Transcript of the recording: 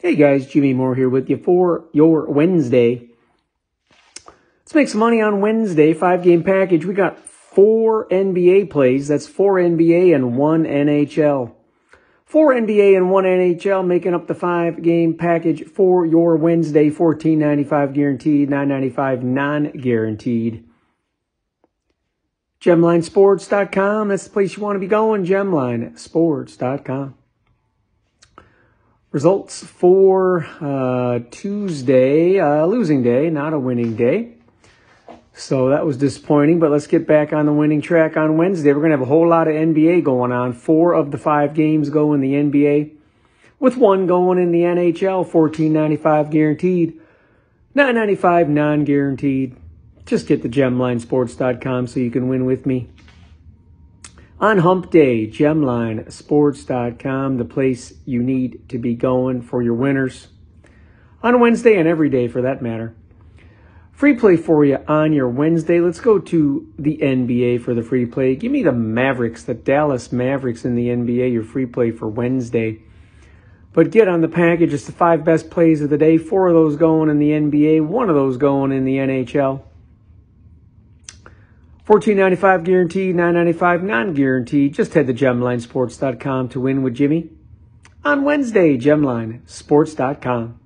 Hey guys, Jimmy Moore here with you for your Wednesday. Let's make some money on Wednesday. Five game package. We got four NBA plays. That's four NBA and one NHL. Four NBA and one NHL making up the five game package for your Wednesday. Fourteen ninety five guaranteed, nine ninety five non guaranteed. GemlineSports.com. That's the place you want to be going. GemlineSports.com. Results for uh, Tuesday, uh, losing day, not a winning day. So that was disappointing, but let's get back on the winning track on Wednesday. We're going to have a whole lot of NBA going on. Four of the five games go in the NBA, with one going in the NHL, fourteen ninety five guaranteed, nine ninety five non guaranteed. Just get the gemlinesports.com so you can win with me. On Hump Day, GemlineSports.com, the place you need to be going for your winners. On Wednesday and every day for that matter. Free play for you on your Wednesday. Let's go to the NBA for the free play. Give me the Mavericks, the Dallas Mavericks in the NBA, your free play for Wednesday. But get on the package. It's the five best plays of the day. Four of those going in the NBA, one of those going in the NHL. Fourteen ninety five guaranteed, nine ninety five non guaranteed. Just head to gemlinesports.com to win with Jimmy on Wednesday. Gemlinesports.com.